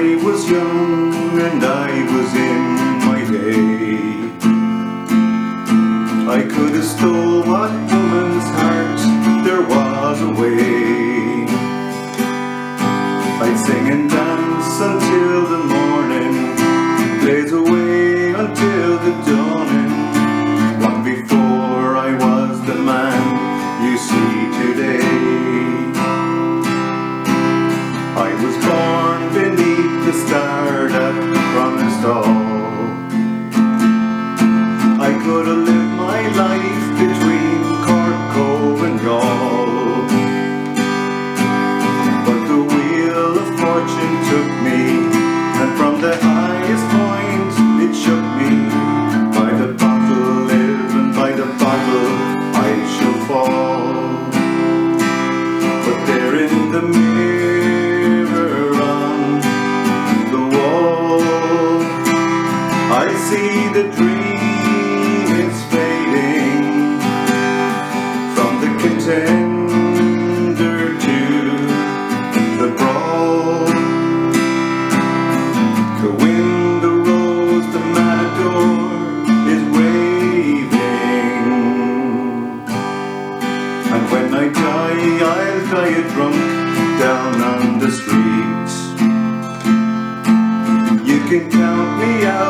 was young and I was in my day. I could have stole what woman's heart there was a way. I'd sing and dance until the morning Blaze away until the dawning. Long before I was the man you see today. I was born the star the dream is fading From the contender to the brawl The rose, the matador is waving. And when I die, I'll die a drunk down on the street You can count me out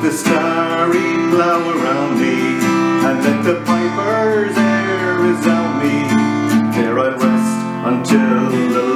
The starry plough around me And let the pipers air resound me. There I'll rest until the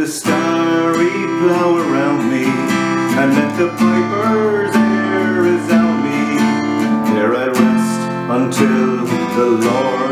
the starry plough around me, and let the piper's air resound me. There I rest until the Lord.